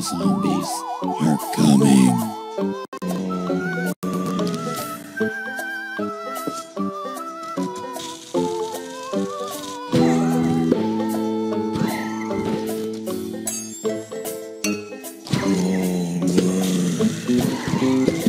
zombies are coming. Oh,